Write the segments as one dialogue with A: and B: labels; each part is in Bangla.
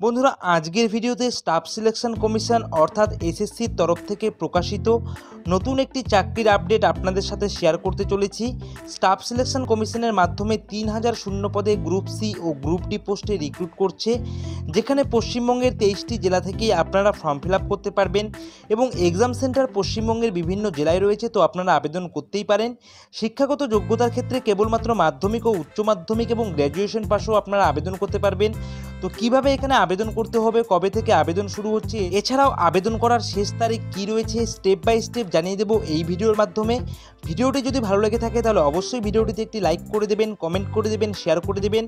A: বন্ধুরা, আজকের ভিডিওতে স্টাফ সিলেকশন কমিশন অর্থাৎ এসএসসির তরফ থেকে প্রকাশিত নতুন একটি চাকরির আপডেট আপনাদের সাথে শেয়ার করতে চলেছি। স্টাফ সিলেকশন কমিশনের মাধ্যমে তিন হাজার শূন্য পদে গ্রুপ সি ও গ্রুপ ডি পোস্টে রিক্রুট করছে, যেখানে পশ্চিমবঙ্গের তেইশটি জেলা থেকেই আপনারা ফর্ম ফিল করতে পারবেন এবং এক্সাম সেন্টার পশ্চিমবঙ্গের বিভিন্ন জেলায় রয়েছে, তো আপনারা আবেদন করতেই পারেন। শিক্ষাগত যোগ্যতার ক্ষেত্রে কেবলমাত্র মাধ্যমিক ও উচ্চ মাধ্যমিক এবং গ্র্যাজুয়েশন পাসও আপনারা আবেদন করতে পারবেন। তো কীভাবে এখানে আবেদন করতে হবে, কবে থেকে আবেদন শুরু হচ্ছে, এছাড়াও আবেদন করার শেষ তারিখ কি রয়েছে স্টেপ বাই স্টেপ জানিয়ে দেবো এই ভিডিওর মাধ্যমে। ভিডিওটি যদি ভালো লেগে থাকে তাহলে অবশ্যই ভিডিওটিতে একটি লাইক করে দেবেন কমেন্ট করে দেবেন শেয়ার করে দেবেন।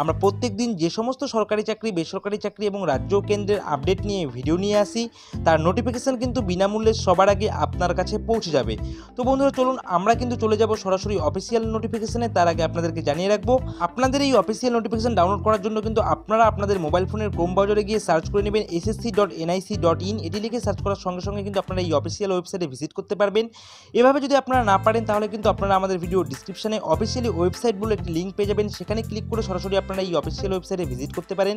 A: আমরা প্রত্যেক দিন যে সমস্ত সরকারি চাকরি, বেসরকারি চাকরি এবং রাজ্য কেন্দ্রের আপডেট নিয়ে ভিডিও নিয়ে আসি, তার নোটিফিকেশান কিন্তু বিনামূল্যে সবার আগে আপনার কাছে পৌঁছে যাবে। তো বন্ধুরা, চলুন আমরা কিন্তু চলে যাব সরাসরি অফিসিয়াল নোটিফিকেশানে তার আগে আপনাদেরকে জানিয়ে রাখব, আপনাদের এই অফিসিয়াল নোটিফিকেশান ডাউনলোড করার জন্য কিন্তু আপনারা আপনাদের মোবাইল ফোনের ক্রোম ব্রাউজারে গিয়ে সার্চ করে নেবেন SSC dot NIC dot in এটি লিখে সার্চ করার সঙ্গে সঙ্গে কিন্তু আপনারা এই অফিসিয়াল ওয়েবসাইটে ভিজিট করতে পারবেন। এভাবে যদি আপনারা না পারেন, তাহলে কিন্তু আপনারা আমাদের ভিডিও ডিসক্রিপশনে অফিসিয়ালি ওয়েবসাইট বলে একটি লিঙ্ক পেয়ে যাবেন। সেখানে ক্লিক করে সরাসরি আপনারা এই অফিসিয়াল ওয়েবসাইটে ভিজিট করতে পারেন।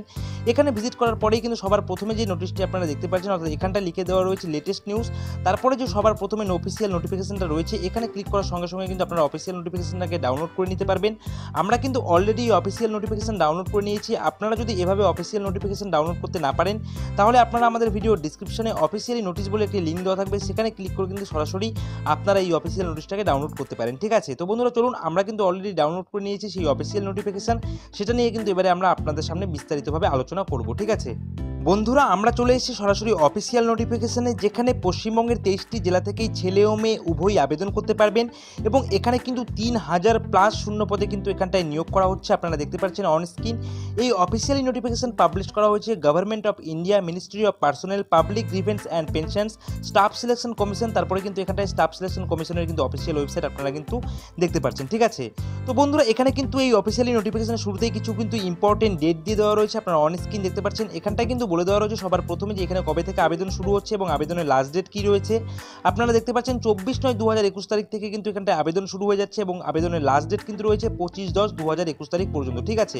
A: এখানে ভিজিট করার পরেই কিন্তু সবার প্রথমে যে নোটিশটি আপনারা দেখতে পাচ্ছেন, অর্থাৎ এখানটা লিখে দেওয়া রয়েছে লেটেস্ট নিউজ তারপরে যে সবার প্রথমে অফিসিয়াল নোটিফিকেশনটা রয়েছে, এখানে ক্লিক করার সঙ্গে সঙ্গে কিন্তু আপনারা অফিসিয়াল নোটিফিকেশনটাকে ডাউনলোড করে নিতে পারবেন। আমরা কিন্তু অলরেডি অফিসিয়াল নোটিফিকেশন ডাউনলোড করে নিয়েছি। আপনারা যদি এভাবে অফিসিয়াল ডাউনলোড করতে না পারেন, তাহলে আপনারা আমাদের ভিডিও ডিসক্রিপশনে অফিসিয়ালি নোটিশ বলে একটি লিঙ্ক দেওয়া থাকবে, সেখানে ক্লিক করে কিন্তু সরাসরি আপনারা এই অফিসিয়াল নোটিশটাকে ডাউনলোড করতে পারেন, ঠিক আছে? তো বন্ধুরা, চলুন, আমরা কিন্তু অলরেডি ডাউনলোড করে নিয়েছি সেই অফিসিয়াল নোটিফিকেশান সেটা নিয়ে কিন্তু এবারে আমরা আপনাদের সামনে বিস্তারিতভাবে আলোচনা করব, ঠিক আছে? বন্ধুরা, আমরা চলে এসেছি সরাসরি অফিসিয়াল নোটিফিকেশনে যেখানে পশ্চিমবঙ্গের তেইশটি জেলা থেকেই ছেলে ও মেয়ে উভয়ই আবেদন করতে পারবেন এবং এখানে কিন্তু তিন হাজার প্লাস শূন্য পদে কিন্তু এখানটায় নিয়োগ করা হচ্ছে। আপনারা দেখতে পাচ্ছেন অন স্ক্রিন এই অফিসিয়ালি নোটিফিকেশান পাবলিশ করা হয়েছে government of India ministry of personnel public grievance and pensions staff selection commission তারপরে কিন্তু এখানটায় স্টাফ সিলেকশন কমিশনের কিন্তু অফিসিয়াল ওয়েবসাইট আপনারা কিন্তু দেখতে পাচ্ছেন, ঠিক আছে? তো বন্ধুরা, এখানে কিন্তু এই অফিসিয়ালি নোটিফিকেশনের শুরুতেই কিছু কিন্তু ইম্পর্টেন্ট ডেট দিয়ে দেওয়া রয়েছে। আপনারা অন স্ক্রিন দেখতে পাচ্ছেন, এখানটায় কিন্তু বলে দেওয়া রয়েছে, সবার প্রথমে যে এখানে কবে থেকে আবেদন শুরু হচ্ছে এবং আবেদনের লাস্ট ডেট কী রয়েছে। আপনারা দেখতে পাচ্ছেন, চব্বিশ নয় দু তারিখ থেকে কিন্তু এখানটায় আবেদন শুরু হয়ে যাচ্ছে এবং আবেদনের লাস্ট ডেট কিন্তু রয়েছে পঁচিশ দশ দু তারিখ পর্যন্ত, ঠিক আছে?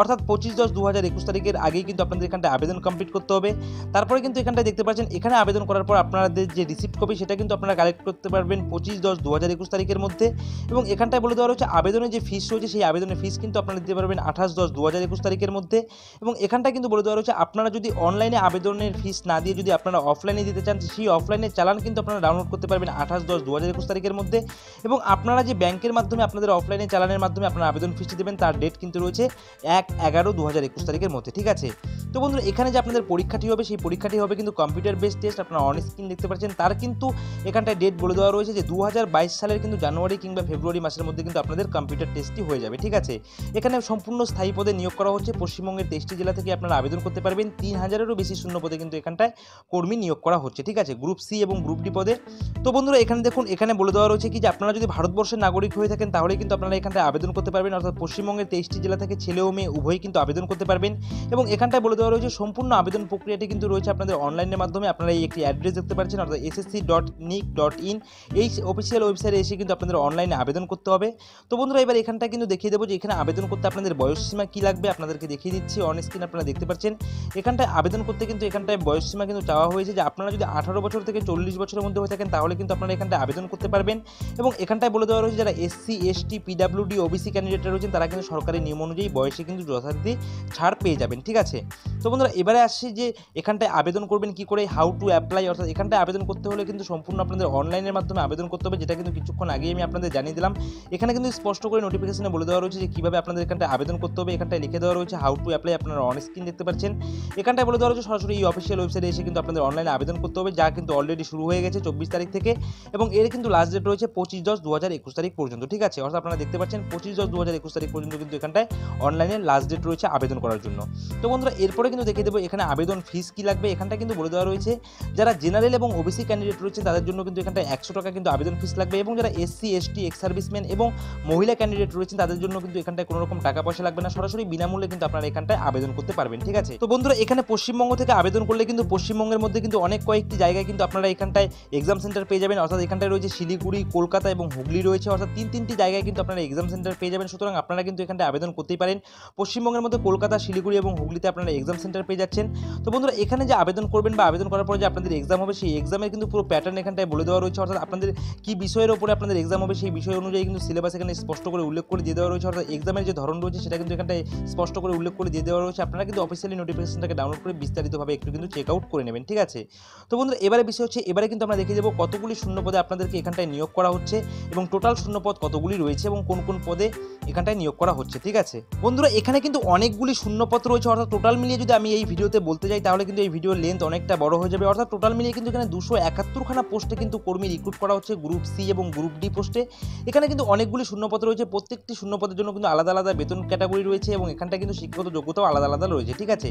A: অর্থাৎ পঁচিশ দশ দু তারিখের আগেই কিন্তু আপনাদের এখানটায় আবেদন কমপ্লিট করতে হবে। তারপরে কিন্তু এখানটায় দেখতে পাচ্ছেন, এখানে আবেদন করার পর আপনাদের যে রিসিপ্ট কপি সেটা কিন্তু আপনারা কালেক্ট করতে পারবেন পঁচিশ দশ দু তারিখের মধ্যে। এবং এখানটায় বলে দেওয়া রয়েছে আবেদনের যে ফিস রয়েছে সেই আবেদনের ফিস কিন্তু আপনারা দিতে পারবেন আঠাশ দশ দু তারিখের মধ্যে। এবং এখানটায় কিন্তু বলে দেওয়া রয়েছে, আপনারা যদি অনলাইনে আবেদনের ফিস না দিয়ে যদি আপনারা অফলাইনে দিতে চান সেই অফলাইনে চালান কিন্তু আপনারা ডাউনলোড করতে পারবেন আঠাশ দশ দু হাজার একুশ তারিখের মধ্যে। এবং আপনারা যে ব্যাংকের মাধ্যমে আপনাদের অফলাইনে চালানের মাধ্যমে আপনারা আবেদন ফিসটি দেবেন, তার ডেট কিন্তু রয়েছে এক এগারো দু হাজার একুশ তারিখের মধ্যে, ঠিক আছে? তো বন্ধুরা, এখানে যে আপনাদের পরীক্ষাটি হবে, সেই পরীক্ষাটি হবে কিন্তু কম্পিউটার বেস টেস্ট আপনারা অন স্ক্রিন দেখতে পাচ্ছেন। তার কিন্তু এখানটায় ডেট বলে দেওয়া রয়েছে যে দু হাজার বাইশ সালের কিন্তু জানুয়ারি কিংবা ফেব্রুয়ারি মাসের মধ্যে কিন্তু আপনাদের কম্পিউটার টেস্টটি হয়ে যাবে, ঠিক আছে? এখানে সম্পূর্ণ স্থায়ী পদে নিয়োগ করা হচ্ছে। পশ্চিমবঙ্গের তেইশটি জেলা থেকে আপনারা আবেদন করতে পারবেন। তিন হাজারেরও বেশি শূন্য পদে কিন্তু এখানটায় কর্মী নিয়োগ করা হচ্ছে, ঠিক আছে? গ্রুপ সি এবং গ্রুপ ডি পদে। তো বন্ধুরা, এখানে দেখুন, এখানে বলে দেওয়া রয়েছে কি যে, আপনারা যদি ভারতবর্ষের নাগরিক হয়ে থাকেন, তাহলে কিন্তু আপনারা এখানটায় আবেদন করতে পারবেন। অর্থাৎ পশ্চিমবঙ্গের তেইশটি জেলা থেকে ছেলে ও মেয়ে উভয়ই কিন্তু আবেদন করতে পারবেন। এবং এখানটায় বলে দেওয়া রয়েছে সম্পূর্ণ আবেদন প্রক্রিয়াটি কিন্তু রয়েছে আপনাদের অনলাইনের মাধ্যমে। আপনারা এই একটি অ্যাড্রেস দেখতে পাচ্ছেন, অর্থাৎ SSC dot NIC dot in এই অফিসিয়াল ওয়েবসাইটে এসে কিন্তু আপনাদের অনলাইনে আবেদন করতে হবে। তো বন্ধুরা, এবার এখানটা কিন্তু দেখিয়ে দেবো যে এখানে আবেদন করতে আপনাদের বয়সসীমা কী লাগবে। আপনাদেরকে দেখিয়ে দিচ্ছি অন স্ক্রিন আপনারা দেখতে পাচ্ছেন। এখানটায় আবেদন করতে কিন্তু এখানটায় বয়সসীমা কিন্তু চাওয়া হয়েছে যে আপনারা যদি আঠারো বছর থেকে চল্লিশ বছরের মধ্যে হয়ে থাকেন, তাহলে কিন্তু আপনারা এখানটায় আবেদন করতে পারবেন। এবং এখানটায় বলে দেওয়া রয়েছে, যারা এসসি এসটি পিডাব্লিউডি ওবিসি ক্যান্ডিডেটরা রয়েছেন, তারা কিন্তু সরকারি নিয়ম অনুযায়ী বয়সে কিন্তু যথারীতি ছাড় পেয়ে যাবেন, ঠিক আছে? তো বন্ধুরা, এবারে আসছি যে এখানটায় আবেদন করবেন কি করে হাউ টু অ্যাপ্লাই অর্থাৎ এখানটায় আবেদন করতে হলে কিন্তু সম্পূর্ণ আপনাদের অনলাইনের মাধ্যমে আবেদন করতে হবে, যেটা কিন্তু কিছুক্ষণ আগেই আমি আপনাদের জানিয়ে দিলাম। এখানে কিন্তু স্পষ্ট করে নোটিফিকেশনে বলে দেওয়া রয়েছে যে কীভাবে আপনাদের এখানটায় আবেদন করতে হবে, এখানটায় লিখে দেওয়া রয়েছে হাউ টু অ্যাপ্লাই আপনারা অন স্ক্রিন দেখতে পাচ্ছেন। এখানটায় বলে দেওয়া রয়েছে সরাসরি এই অফিসিয়াল ওয়েবসাইটে এসে কিন্তু আপনাদের অনলাইনে আবেদন করতে হবে, যা কিন্তু অলরেডি শুরু হয়ে গেছে চব্বিশ তারিখ থেকে, এবং এর কিন্তু লাস্ট ডেট রয়েছে পঁচিশ দশ দু হাজার একুশ তারিখ পর্যন্ত, ঠিক আছে? অর্থাৎ আপনারা দেখতে পাচ্ছেন পঁচিশ দশ দু হাজার একুশ তারিখ পর্যন্ত কিন্তু এখানটায় অনলাইনে লাস্ট ডেট রয়েছে আবেদন করার জন্য। তো বন্ধুরা, এরপরে কিন্তু দেখিয়ে দেবো এখানে আবেদন ফিস কী লাগবে, এখানটা কিন্তু বলে দেওয়া রয়েছে, যারা জেনারেল এবং ওবিসি ক্যান্ডিডেট রয়েছে, তাদের জন্য কিন্তু এখানটায় একশো টাকা কিন্তু আবেদন ফিস লাগবে এবং যারা এসসি এসটি এক্স সার্ভিসম্যান এবং মহিলা ক্যান্ডিডেট রয়েছেন, তাদের জন্য কিন্তু এখানটায় কোনো রকম টাকা পয়সা লাগবে না। সরাসরি বিনামূল্যে কিন্তু আপনারা এখানটায় আবেদন করতে পারবেন, ঠিক আছে? তো বন্ধুরা, এখানে পশ্চিমবঙ্গ থেকে আবেদন করলে কিন্তু পশ্চিমবঙ্গের মধ্যে কিন্তু অনেক কয়েকটি জায়গায় কিন্তু আপনারা এখানটায় এক্সাম সেন্টার পেয়ে যাবেন। অর্থাৎ এখানটায় রয়েছে শিলিগুড়ি, কলকাতা এবং হুগলি রয়েছে। অর্থাৎ তিন তিনটি জায়গায় কিন্তু আপনারা এক্সাম সেন্টার পেয়ে যাবেন। সুতরাং আপনারা কিন্তু এখানটায় আবেদন করতেই পারেন। পশ্চিমবঙ্গের মধ্যে কলকাতা, শিলিগুড়ি এবং হুগলিতে আপনারা এক্সাম সেন্টার পেয়ে যাচ্ছেন। তো বন্ধুরা, এখানে যে আবেদন করবেন বা আবেদন করার পরে যে আপনাদের এক্সাম হবে, সেই এক্সামের কিন্তু পুরো প্যাটার্ন এখানটায় বলে দেওয়া রয়েছে। অর্থাৎ আপনাদের কী বিষয়ের ওপরে আপনাদের এক্সাম হবে, সেই বিষয় অনুযায়ী কিন্তু সিলেবাস এখানে স্পষ্ট করে উল্লেখ করে দিয়ে দেওয়া রয়েছে। অর্থাৎ এক্সামের যে ধরন রয়েছে, সেটা কিন্তু এখানটায় স্পষ্ট করে উল্লেখ করে দিয়ে দেওয়া রয়েছে। আপনারা কিন্তু অফিসিয়ালি নোটিফিকেশনটাকে ডাউনলোড করে বিস্তারিতভাবে একটু কিন্তু চেক আউট করে নেবেন, ঠিক আছে? তো বন্ধুরা, এবারে বিষয় হচ্ছে, এবারে কিন্তু আমরা দেখে যাব কতগুলি শূন্য পদে আপনাদেরকে এখানটায় নিয়োগ করা হচ্ছে এবং টোটাল শূন্য পদ কতগুলি রয়েছে এবং কোন কোন পদে এখানটায় নিয়োগ করা হচ্ছে, ঠিক আছে? বন্ধুরা, এখানে কিন্তু অনেকগুলি শূন্যপদ রয়েছে। অর্থাৎ টোটাল মিলিয়ে যদি আমি এই ভিডিওতে বলতে যাই, তাহলে কিন্তু এই ভিডিওর লেন্থ অনেকটা বড় হয়ে যাবে। অর্থাৎ টোটাল মিলিয়ে কিন্তু এখানে দুশো একাত্তরখানা পোস্টে কিন্তু কর্মী রিক্রুট করা হচ্ছে গ্রুপ সি এবং গ্রুপ ডি পোস্টে এখানে কিন্তু অনেকগুলি শূন্যপদ রয়েছে, প্রত্যেকটি শূন্যপদের জন্য কিন্তু আলাদা আলাদা বেতন ক্যাটাগরি রয়েছে এবং এখানটা কিন্তু শিক্ষাগত যোগ্যতাও আলাদা আলাদা রয়েছে, ঠিক আছে?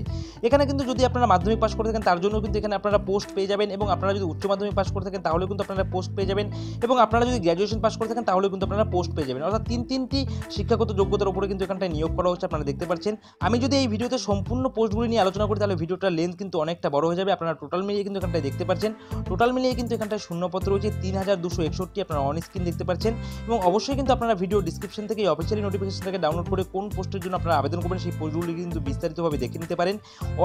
A: এখানে কিন্তু যদি আপনারা মাধ্যমিক পাস করে থাকেন, তার জন্য কিন্তু এখানে আপনারা পোস্ট পেয়ে যাবেন এবং আপনারা যদি উচ্চ মাধ্যমিক পাস করে থাকেন তাহলে কিন্তু আপনারা পোস্ট পেয়ে যাবেন এবং আপনারা যদি গ্র্যাজুয়েশন পাস করে থাকেন তাহলে কিন্তু আপনারা পোস্ট পেয়ে যাবেন। অর্থাৎ তিন তিনটি শিক্ষাগত যোগ্যতার উপরে কিন্তু এখানটায় নিয়োগ করা হচ্ছে, আপনারা দেখতে পাচ্ছেন। আমি যদি এই ভিডিওতে সম্পূর্ণ পোস্টগুলি নিয়ে আলোচনা করি, তাহলে ভিডিওটার লেন্থ কিন্তু অনেকটা বড় হয়ে যাবে। আপনারা টোটাল মিলিয়ে কিন্তু এখানটায় দেখতে পাচ্ছেন। টোটাল মিলিয়ে কিন্তু এখানটায় শূন্যপত্র রয়েছে, তিন হাজার দুশো একষট্টি আপনারা অন স্ক্রিন দেখতে পাচ্ছেন। এবং অবশ্যই কিন্তু আপনারা ভিডিও ডিসক্রিপশন থেকে অফিসিয়ালি নোটিফিকেশন থেকে ডাউনলোড করে কোন পোস্টের জন্য আপনারা আবেদন করবেন, সেই পোস্টগুলি কিন্তু বিস্তারিতভাবে দেখে নিতে পারেন।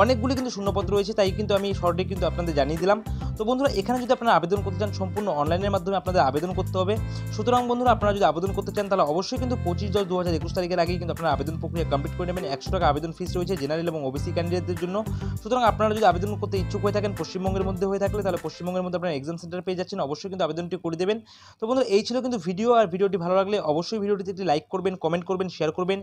A: অনেকগুলি কিন্তু শূন্যপত্র রয়েছে, তাই কিন্তু আমি শর্টে কিন্তু আপনাদের জানিয়ে দিলাম। তো বন্ধুরা, এখানে যদি আপনারা আবেদন করতে চান, সম্পূর্ণ অনলাইনের মাধ্যমে আপনাদের আবেদন করতে হবে। সুতরাং বন্ধুরা, আপনারা যদি আবেদন করতে চান, তাহলে অবশ্যই কিন্তু পঁচিশ দশ দু হাজার একুশ তারিখের আগেই কিন্তু আপনারা আবেদন প্রক্রিয়া কমপ্লিট করে নেবেন। একশো টাকা আবেদন ফিস রয়েছে জেনারেল এবং ওবিসি ক্যান্ডিডেটদের জন্য। সুতরাং আপনারা যদি আবেদন করতে ইচ্ছুক হয়ে থাকেন পশ্চিমবঙ্গের মধ্যে হয়ে থাকলে, তাহলে পশ্চিমবঙ্গের মধ্যে আপনারা এক্সাম সেন্টার পেয়ে যাচ্ছেন। অবশ্যই কিন্তু আবেদনটি করে দেবেন। তো বন্ধু এই ছিল কিন্তু ভিডিও আর ভিডিওটি ভালো লাগলে অবশ্যই ভিডিওটিতে একটি লাইক করবেন কমেন্ট করবেন শেয়ার করবেন।